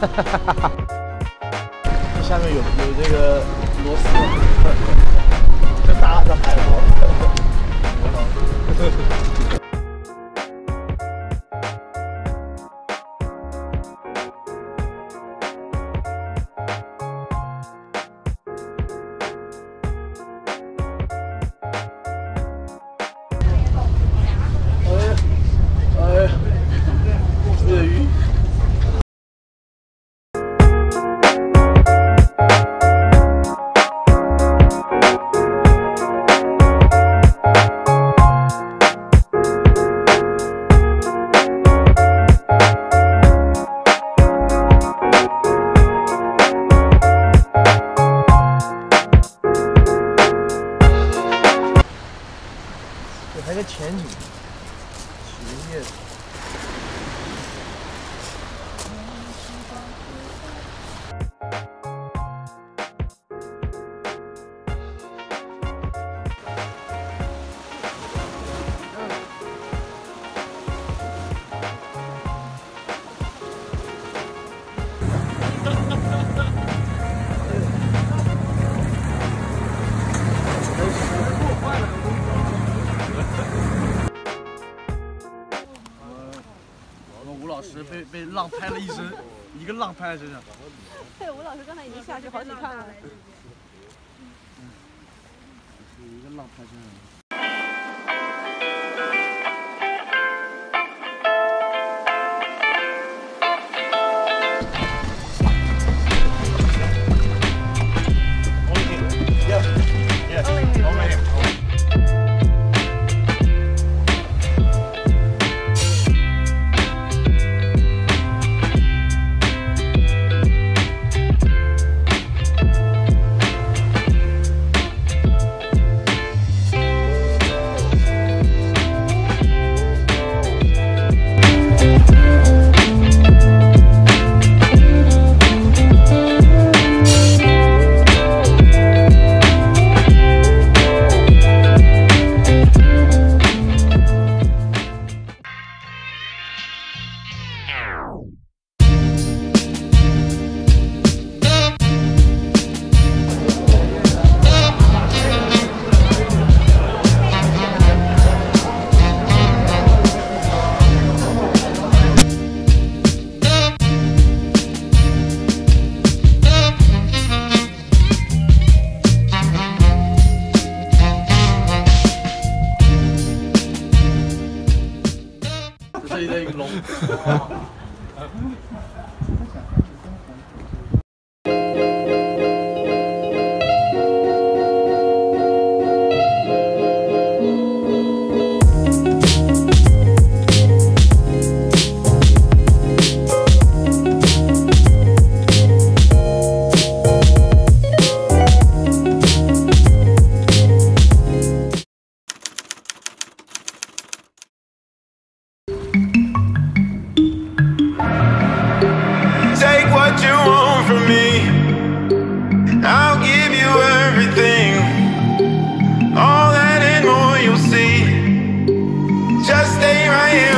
这 下面有有这个螺丝，这大的海螺。前景，企业。被被浪拍了一身，一个浪拍在身上。对，吴老师刚才已经下去好几趟了。一个浪拍身上。你哋龍。I am.